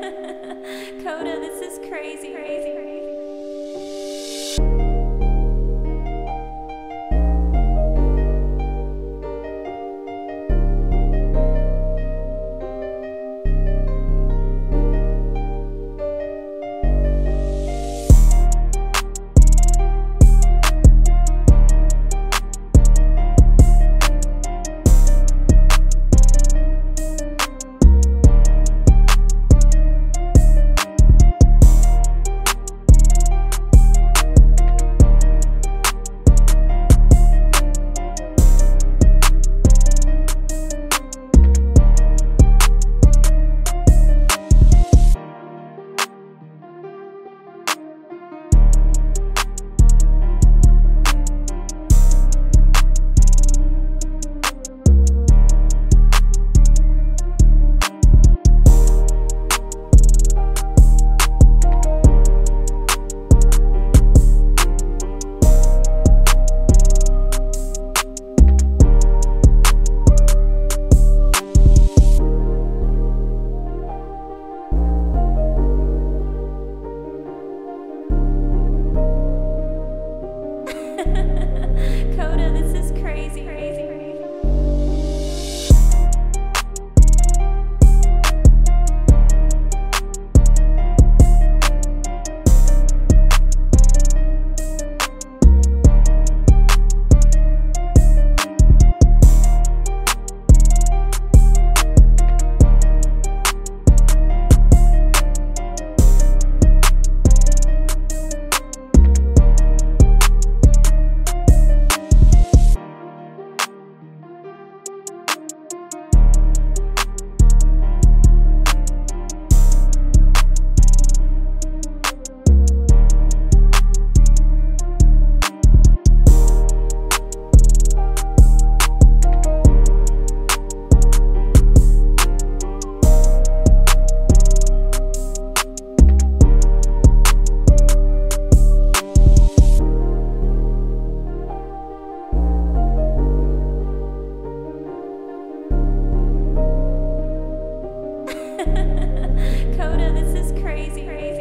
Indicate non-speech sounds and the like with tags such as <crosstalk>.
<laughs> Coda, this is crazy, crazy, crazy. See. crazy. is crazy. crazy.